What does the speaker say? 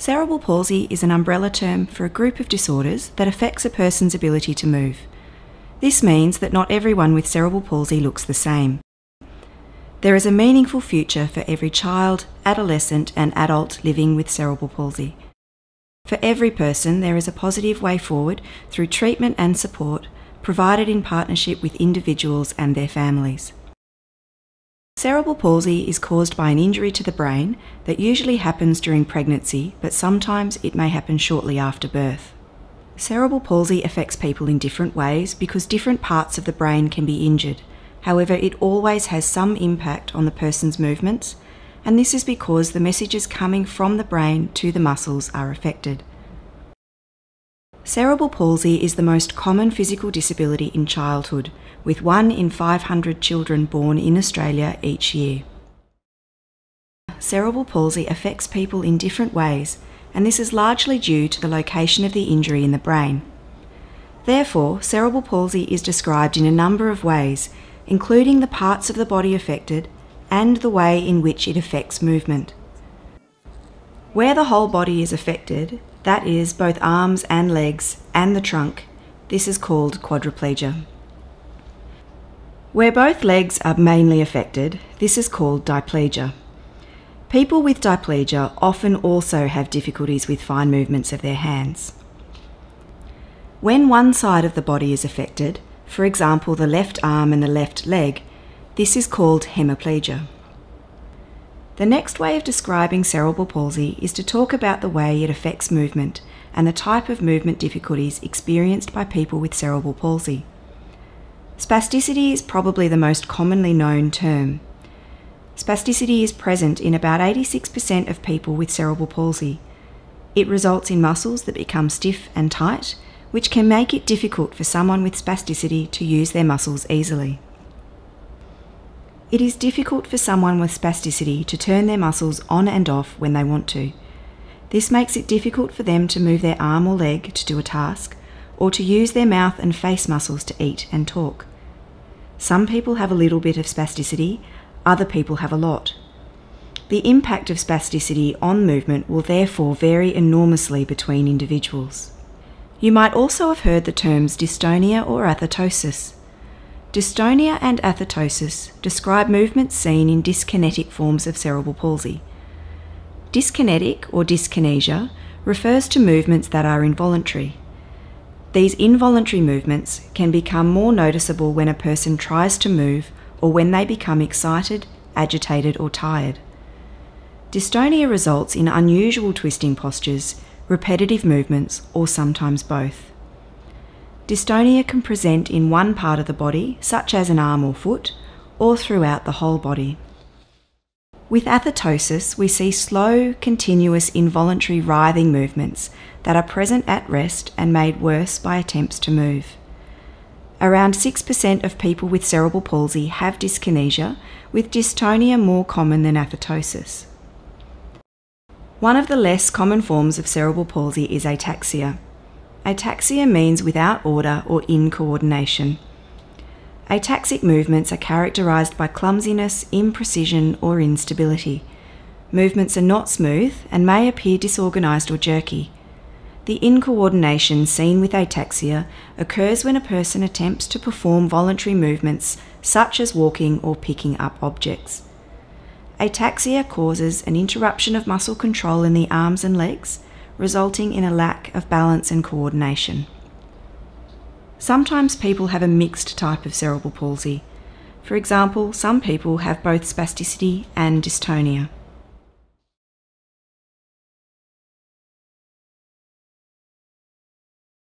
Cerebral palsy is an umbrella term for a group of disorders that affects a person's ability to move. This means that not everyone with cerebral palsy looks the same. There is a meaningful future for every child, adolescent, and adult living with cerebral palsy. For every person, there is a positive way forward through treatment and support provided in partnership with individuals and their families. Cerebral palsy is caused by an injury to the brain that usually happens during pregnancy, but sometimes it may happen shortly after birth. Cerebral palsy affects people in different ways because different parts of the brain can be injured. However, it always has some impact on the person's movements, and this is because the messages coming from the brain to the muscles are affected. Cerebral palsy is the most common physical disability in childhood, with 1 in 500 children born in Australia each year. Cerebral palsy affects people in different ways, and this is largely due to the location of the injury in the brain. Therefore, cerebral palsy is described in a number of ways, including the parts of the body affected and the way in which it affects movement. Where the whole body is affected, that is, both arms and legs and the trunk, this is called quadriplegia. Where both legs are mainly affected, this is called diplegia. People with diplegia often also have difficulties with fine movements of their hands. When one side of the body is affected, for example the left arm and the left leg, this is called hemiplegia. The next way of describing cerebral palsy is to talk about the way it affects movement and the type of movement difficulties experienced by people with cerebral palsy. Spasticity is probably the most commonly known term. Spasticity is present in about 86% of people with cerebral palsy. It results in muscles that become stiff and tight, which can make it difficult for someone with spasticity to use their muscles easily. It is difficult for someone with spasticity to turn their muscles on and off when they want to. This makes it difficult for them to move their arm or leg to do a task, or to use their mouth and face muscles to eat and talk. Some people have a little bit of spasticity, other people have a lot. The impact of spasticity on movement will therefore vary enormously between individuals. You might also have heard the terms dystonia or athetosis. Dystonia and athetosis describe movements seen in dyskinetic forms of cerebral palsy. Dyskinetic or dyskinesia refers to movements that are involuntary. These involuntary movements can become more noticeable when a person tries to move or when they become excited, agitated, or tired. Dystonia results in unusual twisting postures, repetitive movements, or sometimes both. Dystonia can present in one part of the body, such as an arm or foot, or throughout the whole body. With athetosis, we see slow, continuous, involuntary writhing movements that are present at rest and made worse by attempts to move. Around 6% of people with cerebral palsy have dyskinesia, with dystonia more common than athetosis. One of the less common forms of cerebral palsy is ataxia. Ataxia means without order or incoordination. Ataxic movements are characterised by clumsiness, imprecision, or instability. Movements are not smooth and may appear disorganised or jerky. The incoordination seen with ataxia occurs when a person attempts to perform voluntary movements such as walking or picking up objects. Ataxia causes an interruption of muscle control in the arms and legs, resulting in a lack of balance and coordination. Sometimes people have a mixed type of cerebral palsy. For example, some people have both spasticity and dystonia.